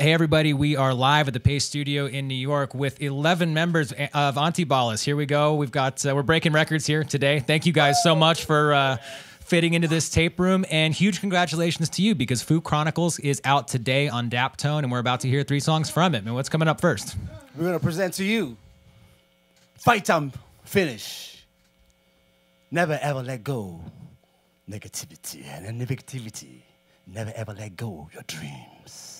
Hey, everybody, we are live at the Paste Studio in New York with 11 members of Antibalas. Here we go. We've got, uh, we're breaking records here today. Thank you guys so much for uh, fitting into this tape room. And huge congratulations to you because Fu Chronicles is out today on Daptone, and we're about to hear three songs from it. And what's coming up first? We're going to present to you Fight Am Finish. Never ever let go. Negativity and negativity. Never ever let go your dreams.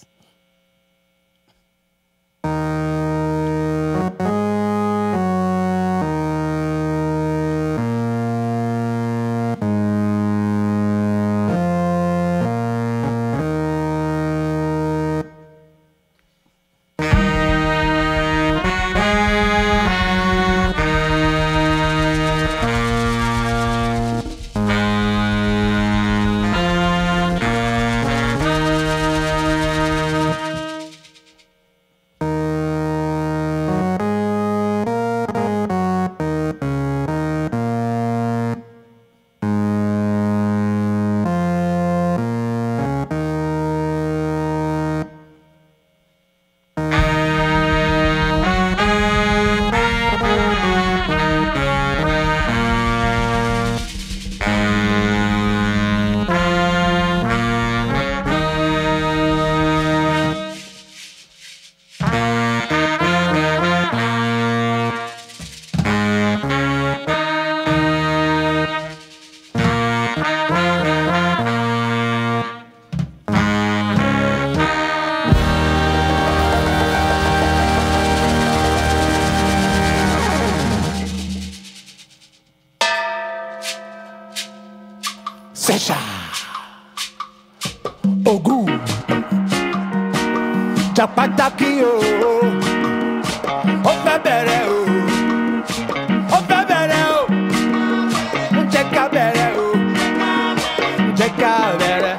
Sesha. Ogu. Chapataki o. Ó fẹ́ bẹ̀rẹ̀ o. Ó fẹ́ bẹ̀rẹ̀ o. Jẹ́ ká bẹ̀rẹ̀ o Jẹ́ ká bẹ̀rẹ̀.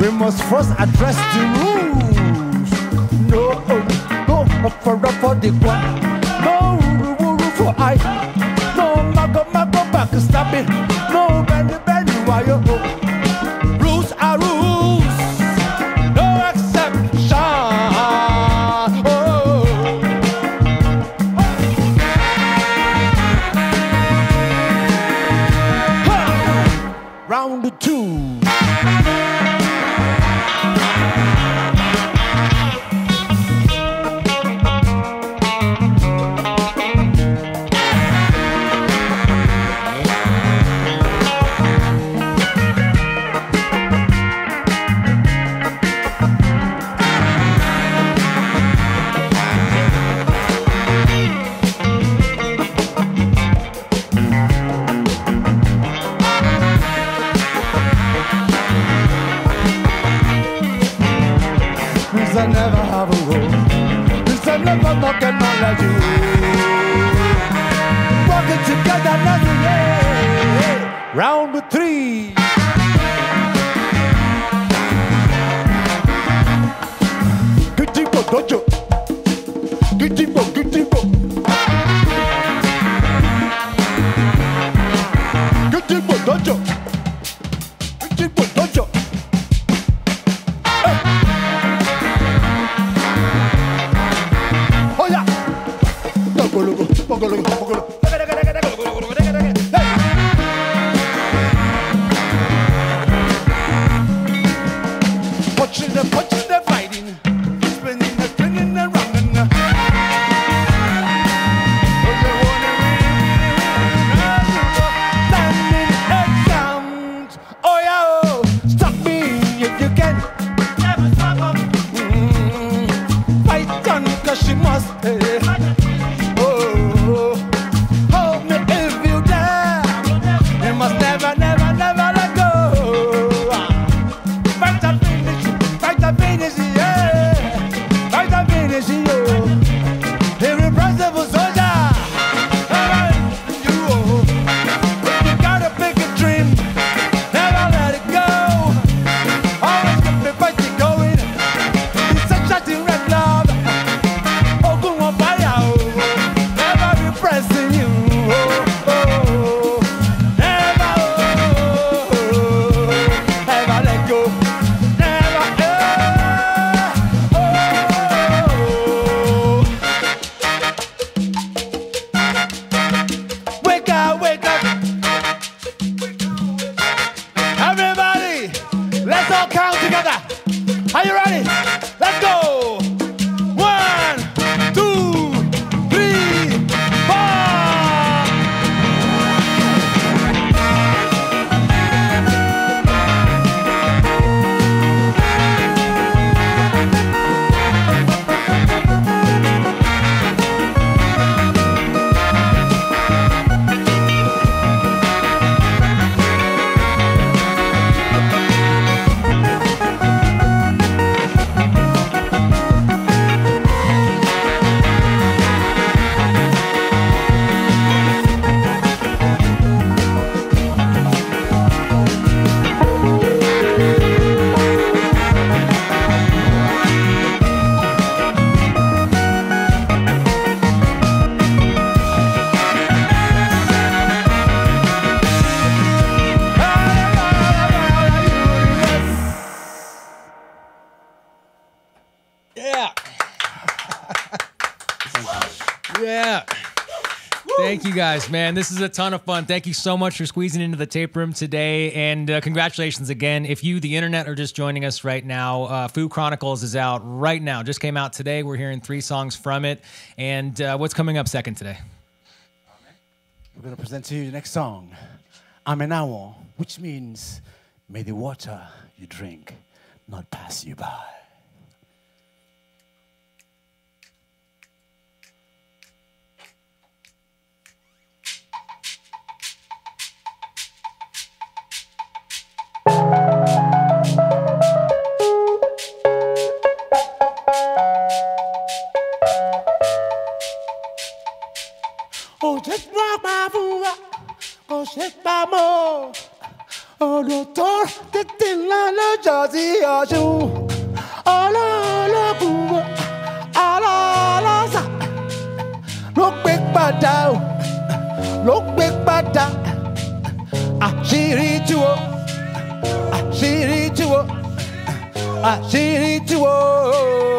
We must first address the rules. No, no, for for the one. No, rule for I. No, mago, mago, back, Hey. Punching and punching and guys, man. This is a ton of fun. Thank you so much for squeezing into the tape room today. And uh, congratulations again. If you, the internet, are just joining us right now, uh, Fu Chronicles is out right now. Just came out today. We're hearing three songs from it. And uh, what's coming up second today? We're going to present to you the next song, Amenawon, which means, may the water you drink not pass you by. ìjà tí a ṣe ń ọlọ́ọ̀lọ́kùnrin alálàsà ló gbé padà o. Ló gbé padà. Àṣírí tú o. Àṣírí tú o. Àṣírí tú o.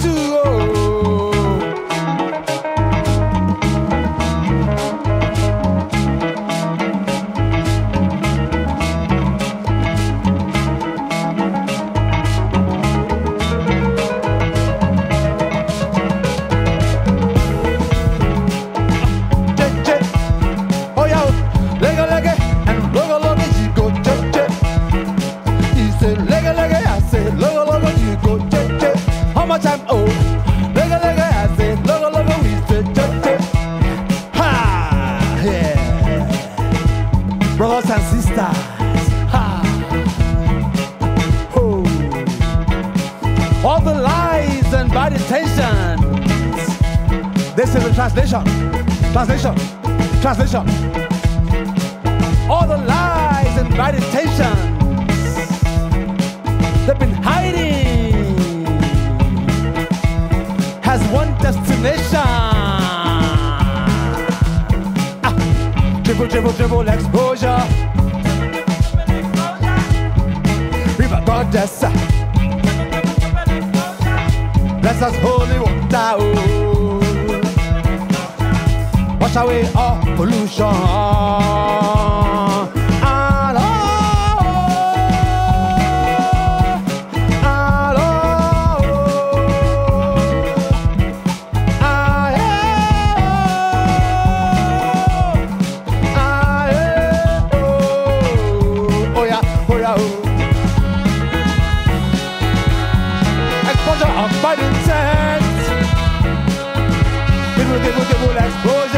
àṣírí away all pollution. of bad intent. It will give, will.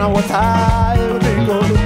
know what I would be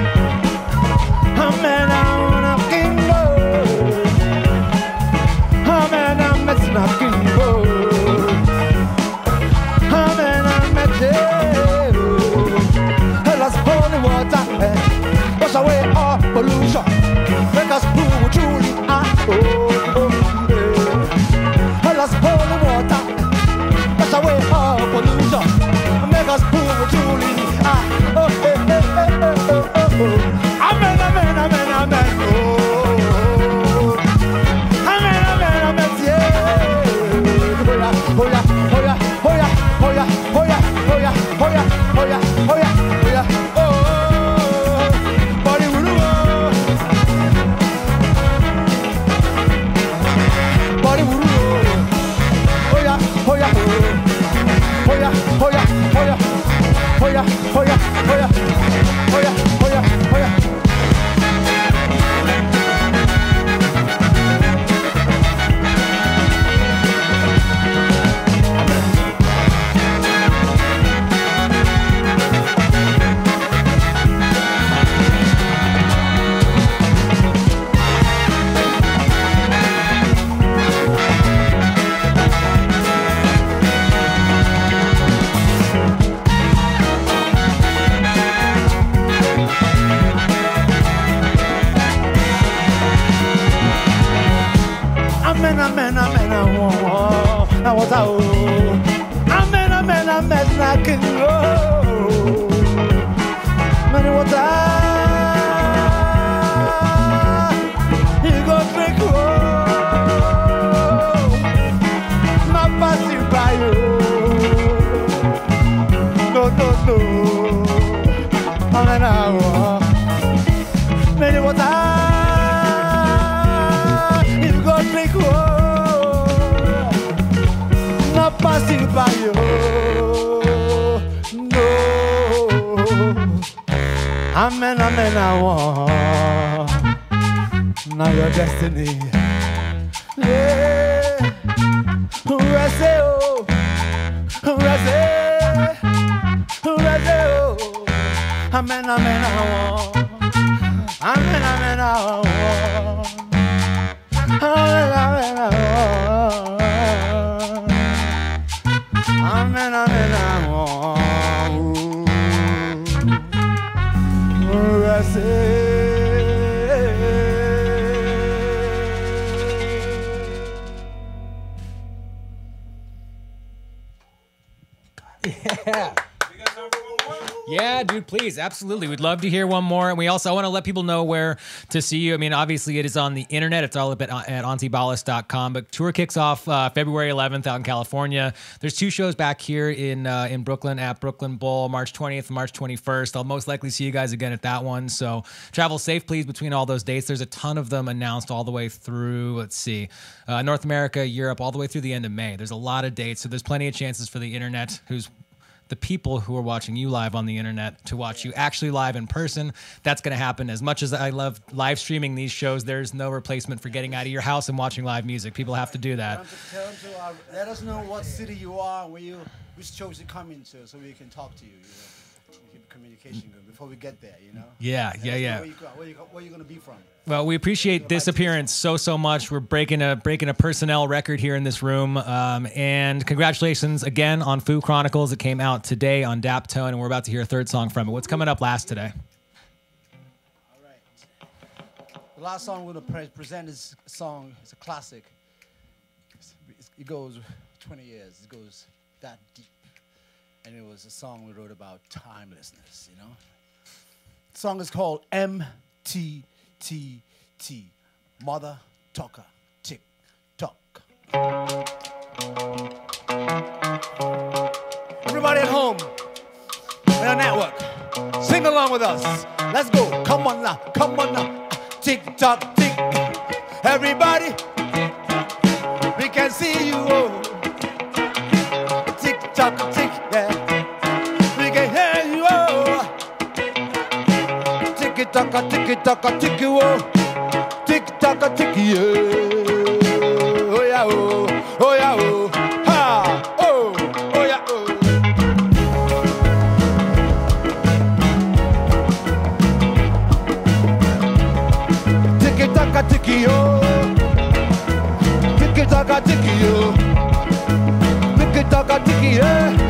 Thank you. Amen, want. Now your destiny. Yeah. Rest, oh. Rest, rest, oh. Amen, amen, I want. Amen, amen, Yeah. Dude, please. Absolutely. We'd love to hear one more. And we also want to let people know where to see you. I mean, obviously, it is on the internet. It's all up at, at antibalas.com. But tour kicks off uh, February 11th out in California. There's two shows back here in uh, in Brooklyn at Brooklyn Bowl, March 20th and March 21st. I'll most likely see you guys again at that one. So travel safe, please, between all those dates. There's a ton of them announced all the way through, let's see, uh, North America, Europe, all the way through the end of May. There's a lot of dates. So there's plenty of chances for the internet, who's the people who are watching you live on the internet to watch you actually live in person. That's going to happen. As much as I love live streaming these shows, there's no replacement for getting out of your house and watching live music. People have to do that. Uh, let us know what city you are, where you, which shows you come into, so we can talk to you. you know? Communication before we get there. You know. Yeah, Let yeah, yeah. Where you, where you, where you gonna be from? Well, we appreciate this appearance so so much. We're breaking a breaking a personnel record here in this room, um, and congratulations again on Fu Chronicles. It came out today on Daptone, and we're about to hear a third song from it. What's coming up last today? All right. The last song we're gonna pre- present is a song. It's a classic. It's- it goes 20 years. It goes that deep, and it was a song we wrote about timelessness. You know. The song is called MTTT. Mother Talker Tick Tock. Everybody at home, in our network, sing along with us. Let's go. Come on now, come on now. Tick tock, tick. Everybody, we can see you. Tock, tick tock, tick, oh. Tick tock, tick, yeah. Oh yeah, oh, oh yeah, oh. Ha, oh, oh yeah, oh. Tiki taka tiki yo. Tiki taka tiki yo. Tiki taka tiki yeah.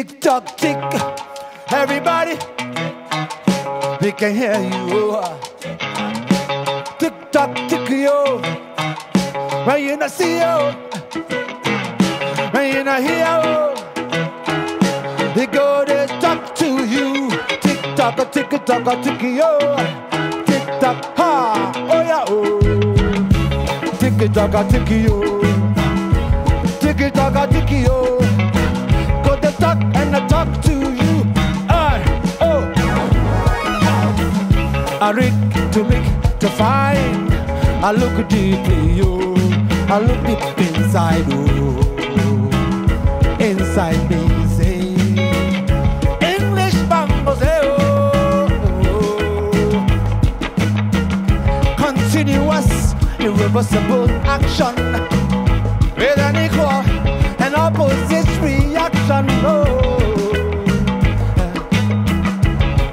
Tick tock tick, everybody, we can hear you. Tick tock tick yo, when you not see yo, when you not hear yo, they go they talk to you. Tick tock tick tock tick yo, tick tock ha, oh yeah oh, tick tock tick yo, tick tock tick I read to make to find. I look deeply, yo. I look deep inside, oh. Inside me, say. English bamboo, say, oh, oh. Continuous, irreversible action with an equal and opposite reaction. Oh,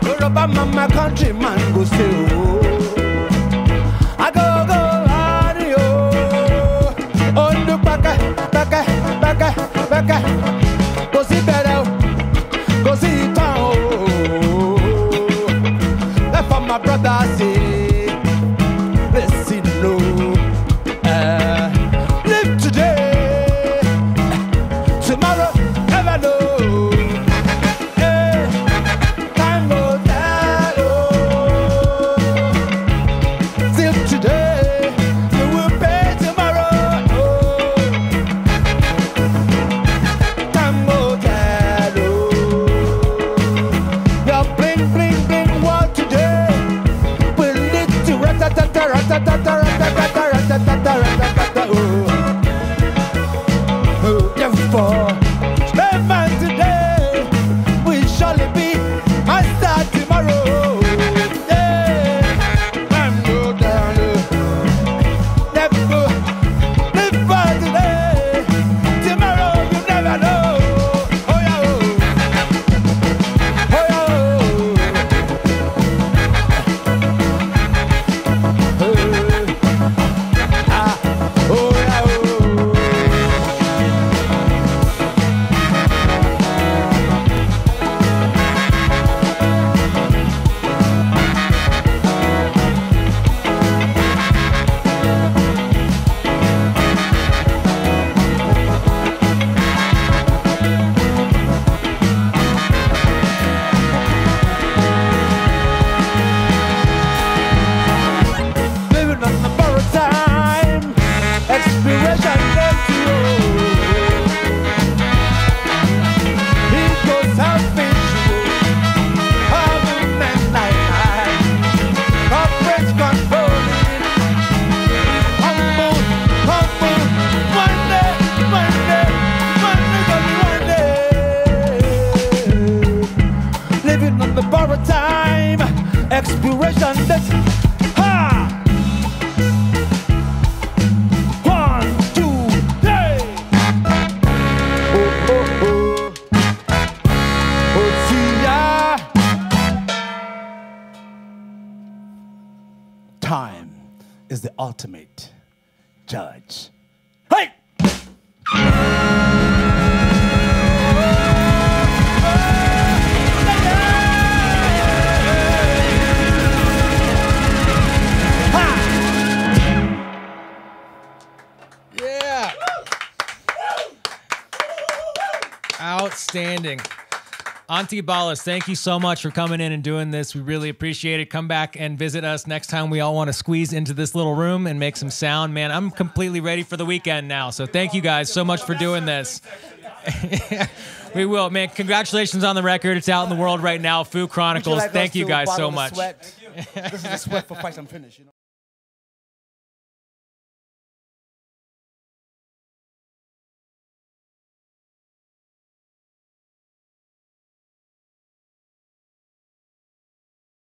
Yoruba man, my countryman go say, judge. Hey! Yeah. Outstanding. Antibalas, thank you so much for coming in and doing this. We really appreciate it. Come back and visit us next time we all want to squeeze into this little room and make some sound. Man, I'm completely ready for the weekend now. So thank you guys so much for doing this. we will, man. Congratulations on the record. It's out in the world right now. Fu Chronicles. like thank you guys so much. This is the sweat for fight and finish. You know?